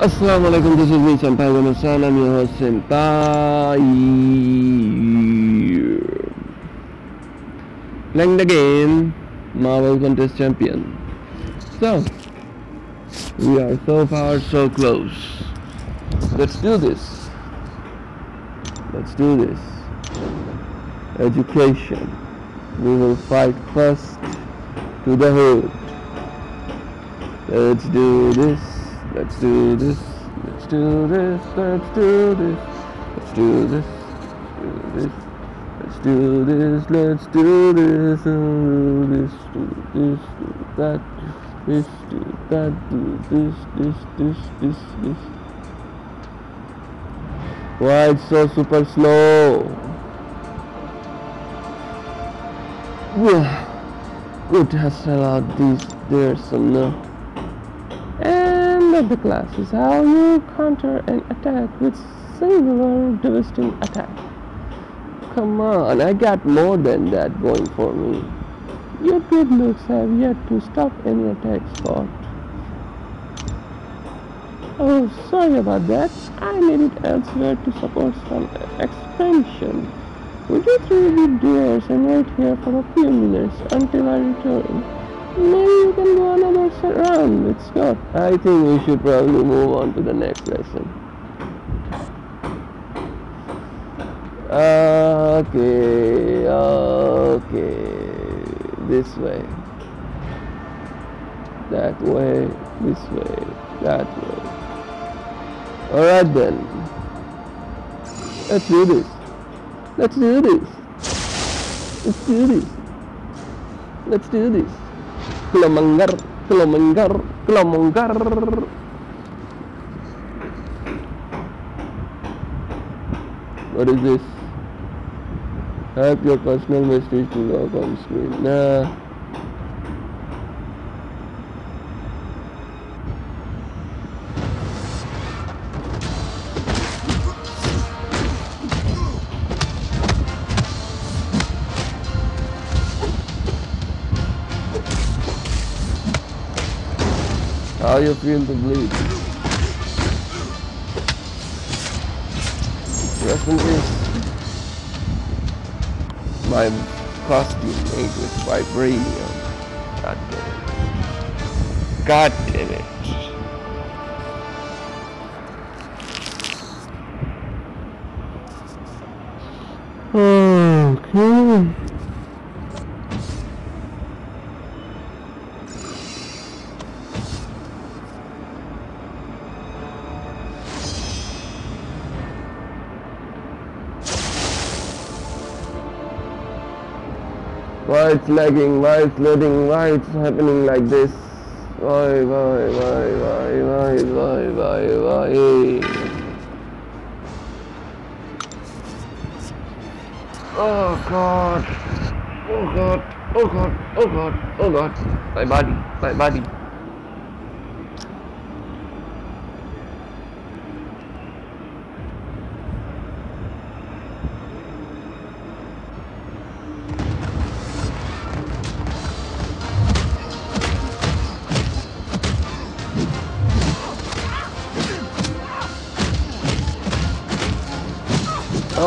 Assalamu alaikum, this is me Senpai Gamersan, I'm your host Senpai. Playing the game, Marvel Contest Champion. So, we are so far so close. Let's do this. Let's do this. Education. We will fight first to the hood. Let's do this. Let's do this. Let's do this. Let's do this. Let's do this. Let's do this. Let's do this. Let's do this. Do this. Do that. This. Do that. Do this. This. This. This. This. Why it's so super slow? Yeah. Good has allowed these there some no. Of the class is how you counter an attack with singular devastating attack. Come on, I got more than that going for me. Your good looks have yet to stop any attack spot. Oh, sorry about that. I need it elsewhere to support some expansion. Would you three be dears and wait here for a few minutes until I return? Maybe you can do another round with Scott. I think we should probably move on to the next lesson. Okay, okay. This way. That way, this way, that way. Alright then. Let's do this. Let's do this. Let's do this. Let's do this. Kelomenggar, kelomenggar, kelomenggar. What is this? Type your personal message to log on screen. Nah. How you feel to bleed? Rest in peace. My costume made with vibranium. God damn it. God damn it. Why it's lagging? Why it's loading? Why it's happening like this? Why, why, why, why, why, why, why, why? Oh God! Oh God! Oh God! Oh God! Oh God! My body! My body!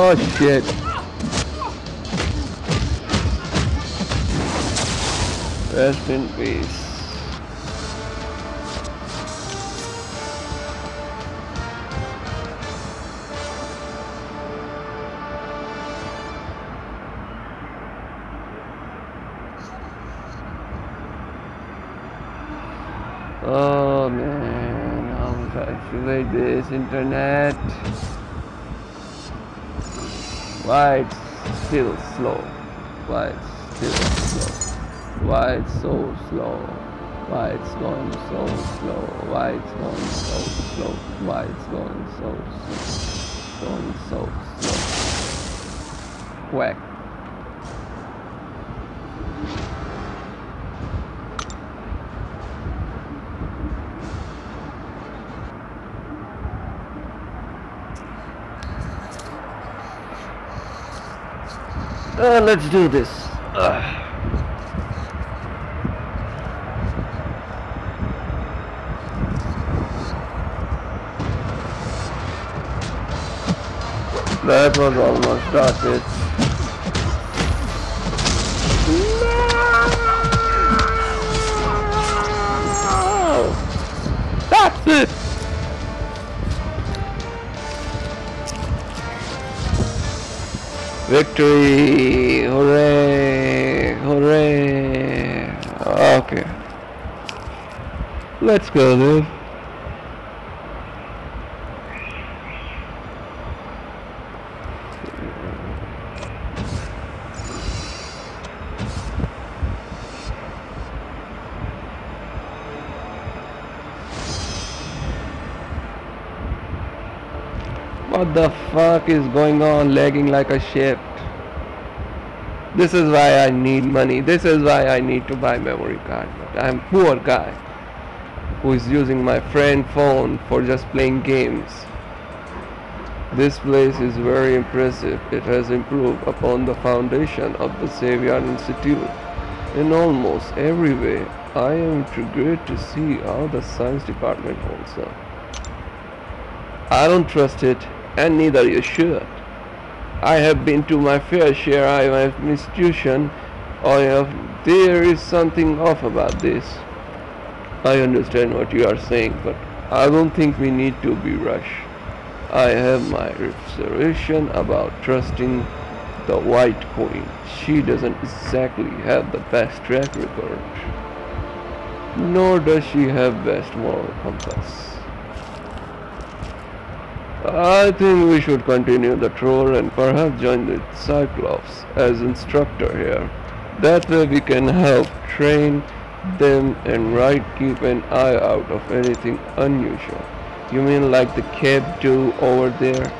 Oh shit. Rest in peace. Oh man, how was I activate this internet? Why it's still slow? Why it's still slow? Why it's so slow? Why it's going so slow? Why it's going so slow? Why it's going so slow? Going so slow. Quack. Uh, let's do this. Uh. That was almost started. Victory! Hooray! Hooray! Okay. Let's go, dude. What the fuck is going on lagging like a shit? This is why I need money. This is why I need to buy memory card. But I'm poor guy who is using my friend phone for just playing games. This place is very impressive. It has improved upon the foundation of the Xavier Institute in almost every way. I am great to see how the science department holds up. I don't trust it and neither you should. I have been to my fair share of institution. I have, there is something off about this. I understand what you are saying, but I don't think we need to be rushed. I have my reservation about trusting the White Queen. She doesn't exactly have the best track record. Nor does she have best moral compass. I think we should continue the tour and perhaps join the Cyclops as instructor here. That way we can help train them and right keep an eye out of anything unusual. You mean like the cab do over there?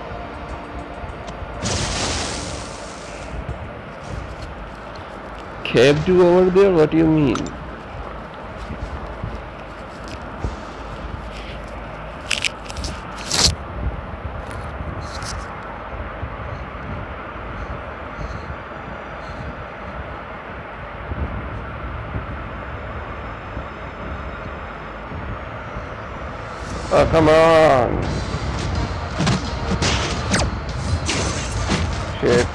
Cab do over there? What do you mean? Oh, come on. Shit.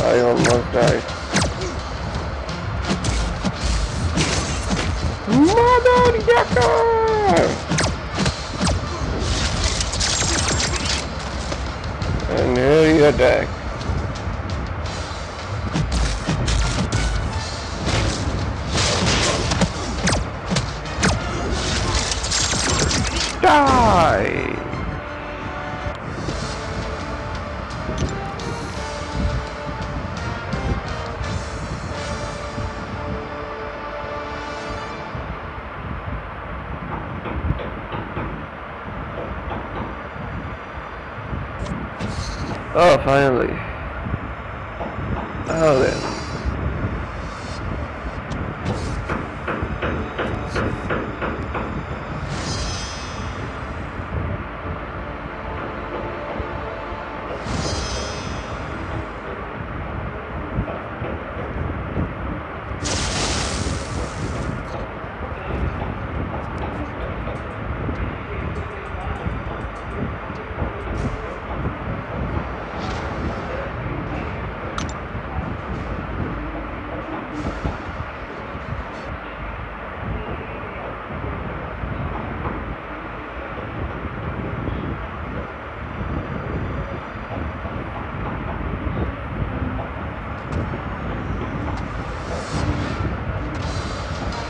I almost died. Mother Yucker! And here you attack. Oh, finally. Oh, then.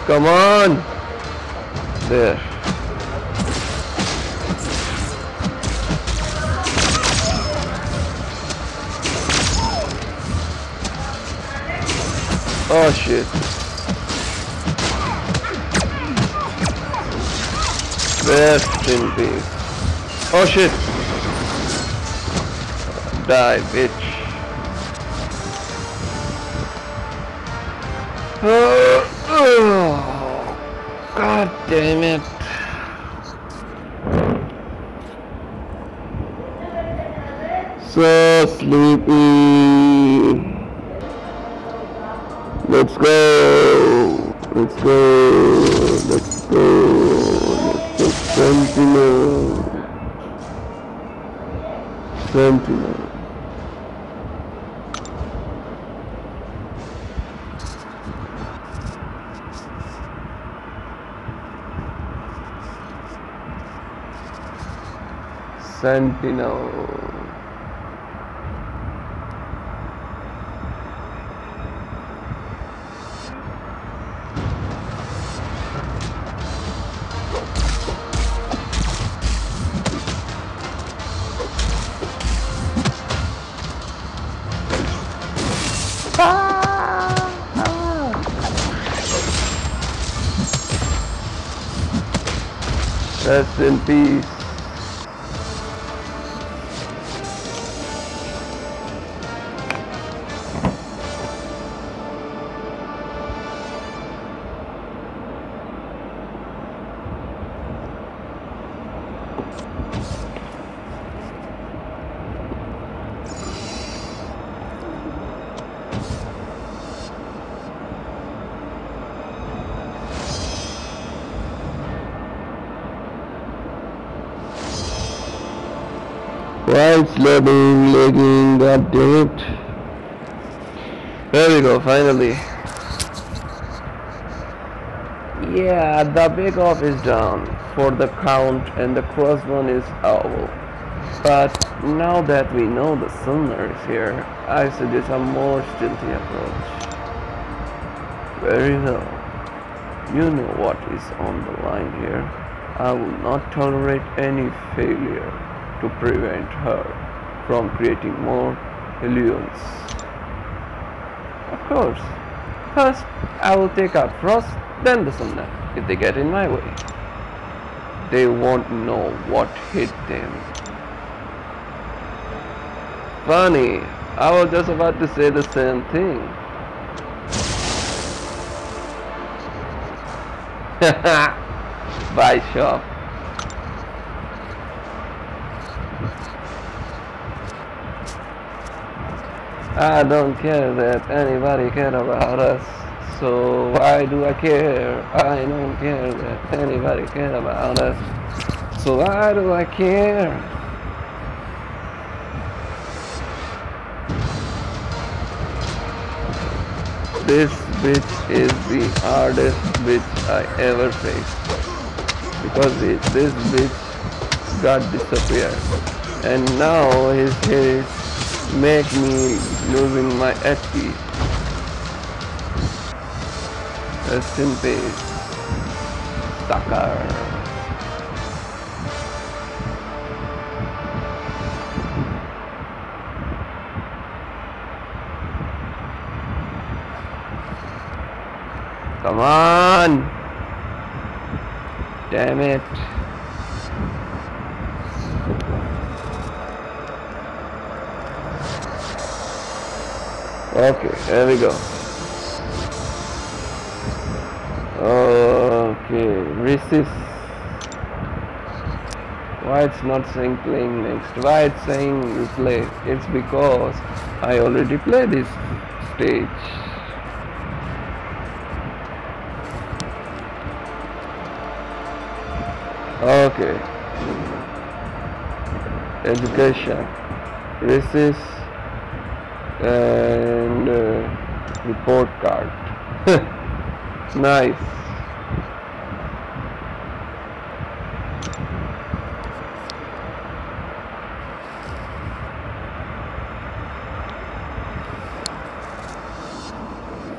Come on! There. Oh shit. Rest in peace. Oh shit. Die, bitch. Let's go. Sentinel. Why it's lagging, god damn it. There we go, finally. Yeah, the big off is done for the count and the cross one is owl. But now that we know the summoner is here, I suggest a more stealthy approach. Very well. You know what is on the line here. I will not tolerate any failure to prevent her from creating more illusions. Of course, first I will take out Frost, then the Summoner, if they get in my way. They won't know what hit them. Funny, I was just about to say the same thing. Bye, shop. I don't care that anybody care about us. So why do I care? I don't care that anybody care about us. So why do I care? This bitch is the hardest bitch I ever faced. Because this bitch got disappeared. And now his hair make me losing my HP. Rest in peace, sucker. Come on! Damn it. Okay, there we go. Okay, resist. Why it's not saying playing next? Why it's saying you play? It's because I already played this stage. Okay. Education. Resist and uh, report card. Nice.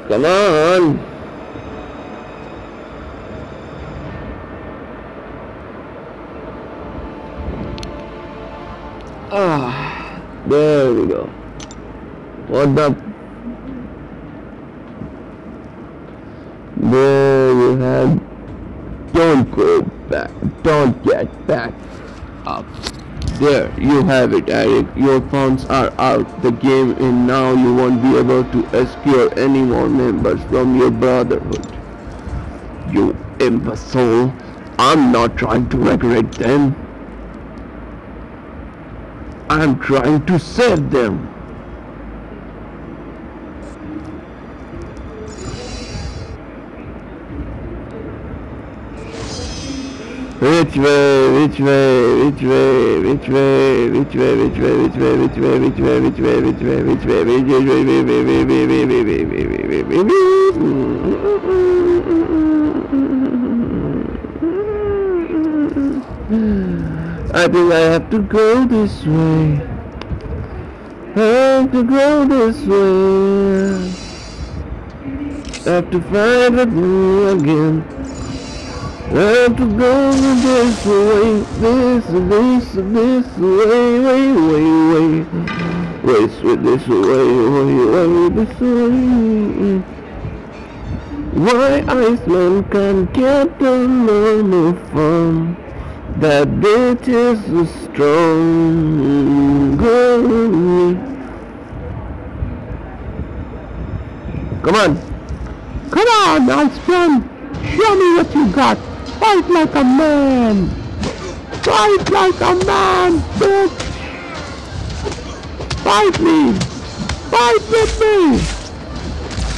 Come on what the? There you have. Don't go back. Don't get back up. There, you have it, Erik. Your funds are out the game and now you won't be able to escort any more members from your brotherhood. You imbecile. I'm not trying to regulate them. I'm trying to save them. Which way, which way, which way, which way, which way, which way, which way, which way, which way, which way, which way, which way, which way, which way, which I think I have to go this way. I have to go this way. I have to find it again. Have to go this way, this, this, this way, way, way, way. With this way, way, way, this way. Why Iceman can't get normal from that bitch is a strong girl. Come on. Come on, Iceman. Show me what you got. Fight like a man! Fight like a man, bitch! Fight me! Fight with me!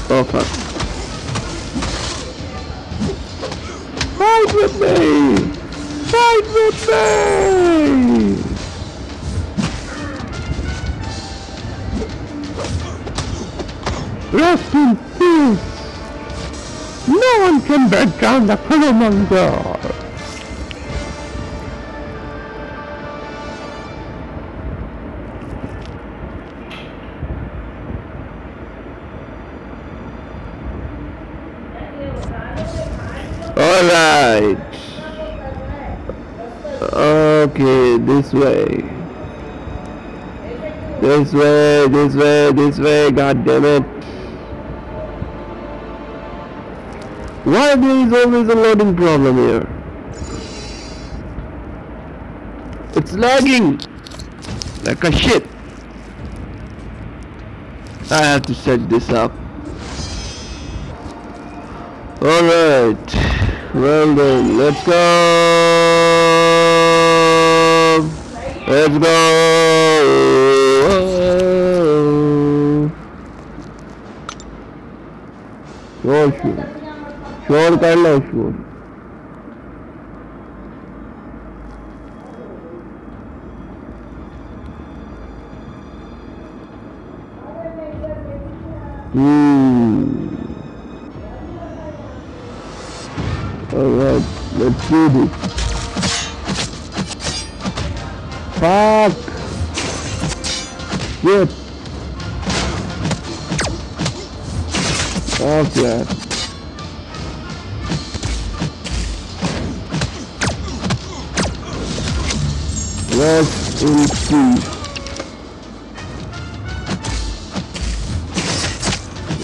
Oh fuck. Fight with me! Fight with me! Rest in can break down the Killmonger! Alright. Okay, this way. This way, this way, this way, god damn it. Why there is always a loading problem here? It's lagging like a shit. I have to set this up. Alright. Well then, let's go. Let's go. Oh shit. शोर कर लो शोर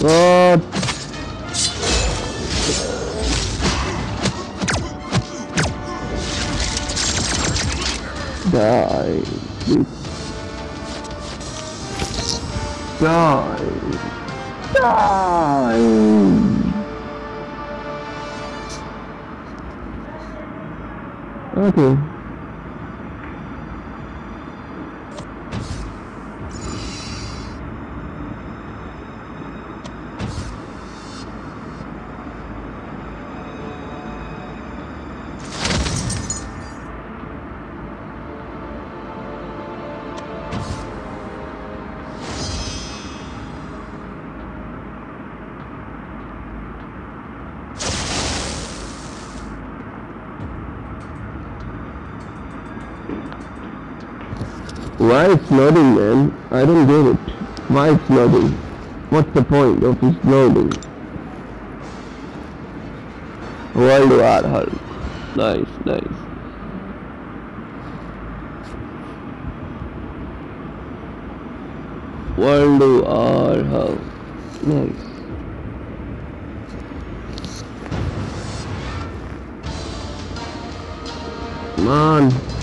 What? Die. Die. Die. Okay. Why it's loading man? I don't get it. Why it's loading? What's the point of this loading? World War Hulk. Nice, nice. World War Hulk. Nice. Come on.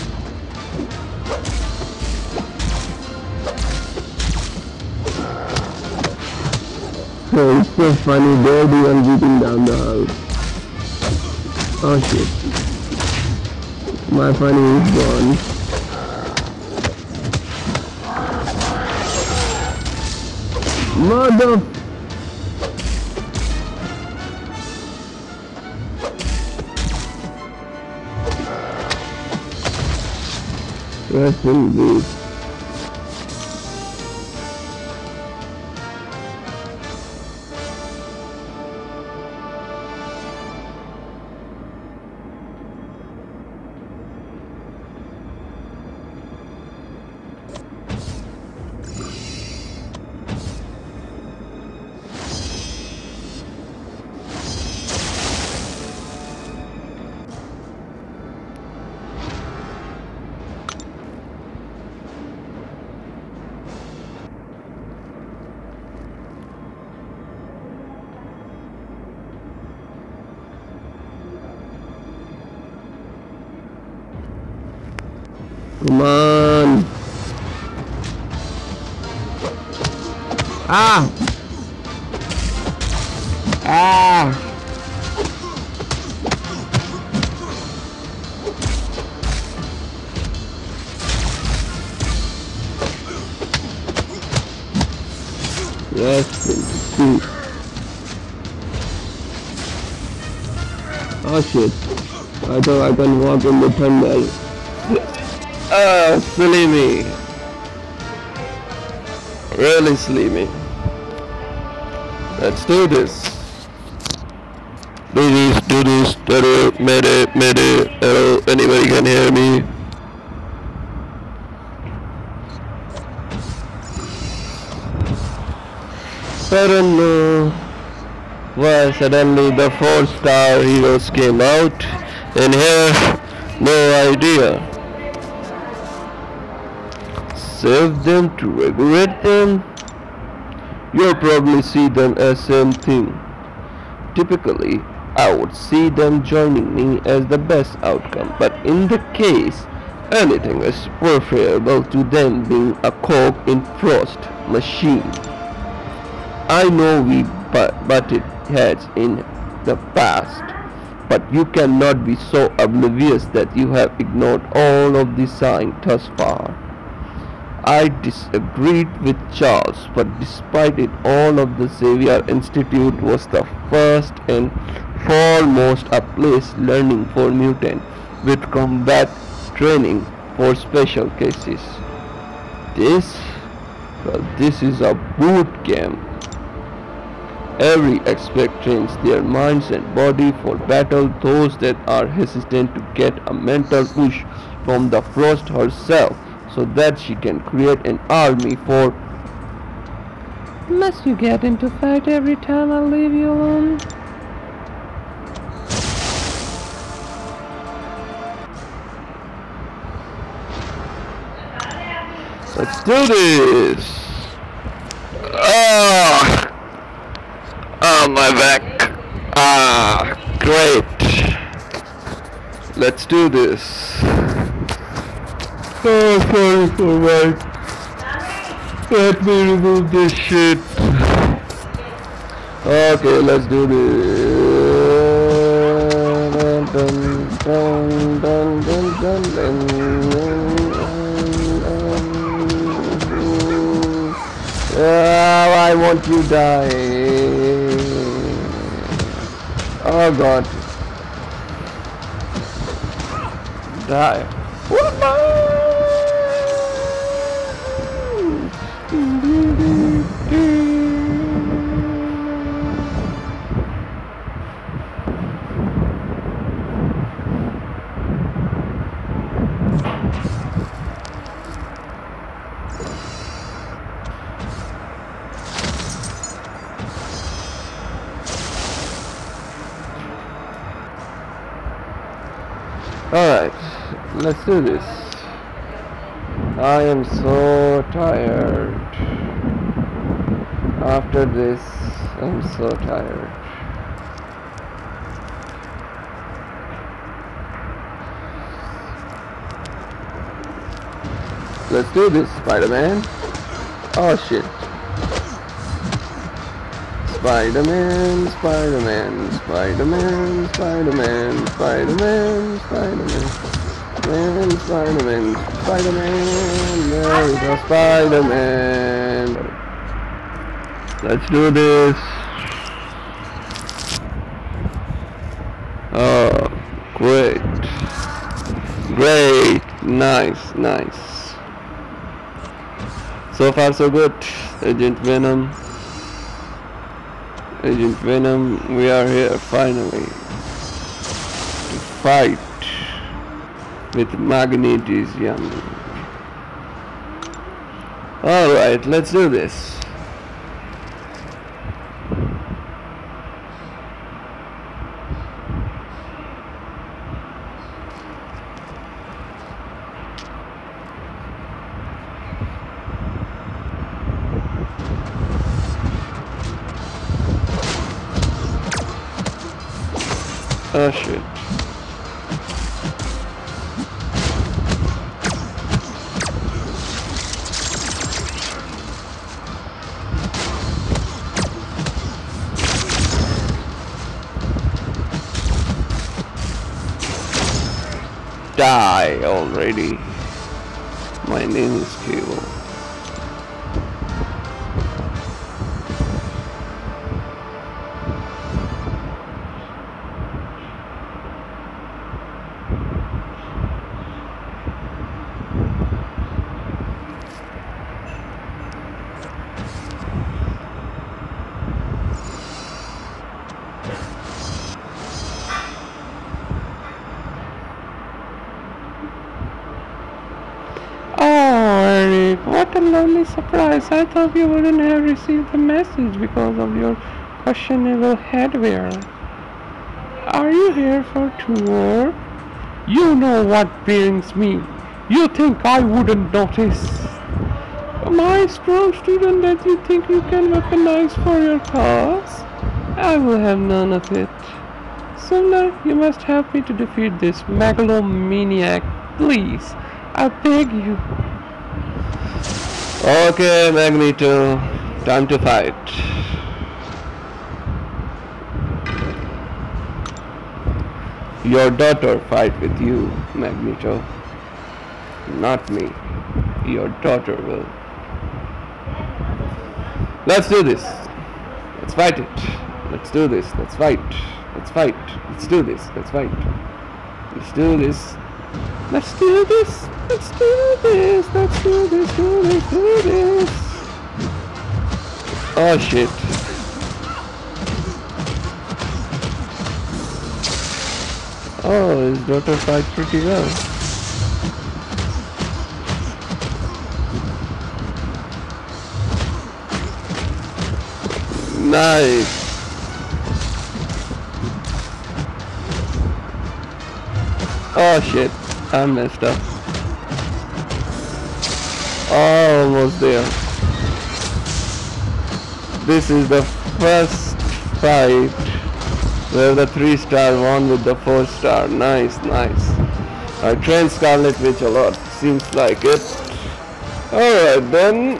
So it's so funny, they're the one beating down the house. Oh shit. My funny is gone. Mother Rest in peace. Ah. Ah. Yes, please. Oh shit. I thought I can walk in the tunnel. Ah, silly me. Really me. Let's do this. Do this, do this, do it, made it. Hello, anybody can hear me? I don't know why suddenly the four star heroes came out and here no idea save them to regulate them, you'll probably see them as same thing. Typically, I would see them joining me as the best outcome, but in the case, anything is preferable to them being a cog in Frost machine. I know we butted heads in the past, but you cannot be so oblivious that you have ignored all of the signs thus far. I disagreed with Charles, but despite it all of the Xavier Institute was the first and foremost a place learning for mutant with combat training for special cases. This, well, this is a boot camp. Every expert trains their minds and body for battle those that are hesitant to get a mental push from the Frost herself so that she can create an army for Must you get into fight every time I leave you alone? Let's do this! Ah! Oh, my back! Ah, great! Let's do this. Oh, sorry for my... Let me remove this shit. Okay, let's do this. Dun, dun, dun, dun, dun, dun, Oh, I want you die. Oh god. Die. Alright, let's do this. I am so tired. After this, I'm so tired. Let's do this, Spider-Man. Oh shit. Spider-Man, Spider-Man, Spider-Man, Spider-Man, Spider-Man, Spider-Man. Man, Spider-Man, Spider-Man, go, Spider-Man. Let's do this. Oh, great. Great. Nice, nice. So far so good, Agent Venom. Agent Venom, we are here finally to fight with magnesium. Alright, let's do this. Oh shit. Die already. My name is Cable. A surprise. I thought you wouldn't have received the message because of your questionable headwear. Are you here for tour? You know what brings me. You think I wouldn't notice? My strong student that you think you can weaponize for your cause? I will have none of it. Sooner, you must help me to defeat this megalomaniac, please. I beg you. Okay, Magneto. Time to fight. Your daughter fight with you, Magneto. Not me. Your daughter will. Let's do this. Let's fight it. Let's do this. Let's fight. Let's fight. Let's do this. Let's fight. Let's do this. Let's do this. Let's do this. Let's do this. Do this. Do this. Oh shit. Oh, his daughter fight pretty well. Nice. Oh shit, I messed up. Almost there. This is the first fight where the 3 star won with the 4 star. Nice, nice. I trained Scarlet Witch a lot. Seems like it. Alright then.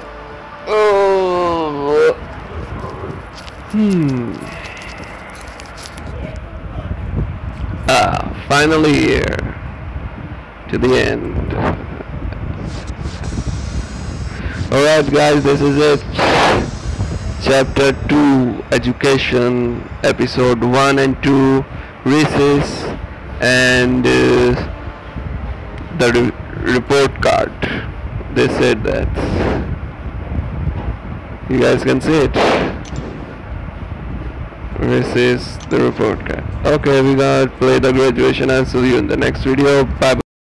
Oh. Hmm. Ah, finally here. To the end. Alright guys, this is it. Chapter 2 Education Episode 1 and 2 Recess and uh, the re- report card. They said that. You guys can see it. This is the report card. Okay, we got play the graduation and see you in the next video. Bye bye.